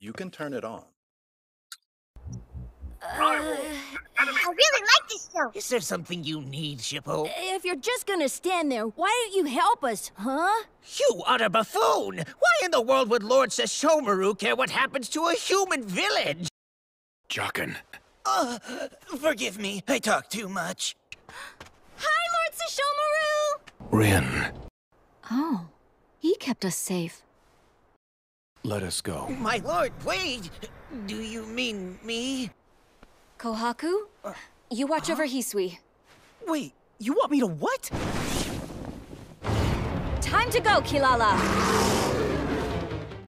You can turn it on. I really like this show. Is there something you need, Shippo? If you're just gonna stand there, why don't you help us, huh? You utter buffoon! Why in the world would Lord Sesshomaru care what happens to a human village? Jaken. Uh, forgive me, I talk too much. Hi, Lord Sesshomaru! Rin, Oh, he kept us safe. Let us go. My lord, wait! Do you mean me? Kohaku, uh, you watch over Hisui. Wait, you want me to what? Time to go, Kilala!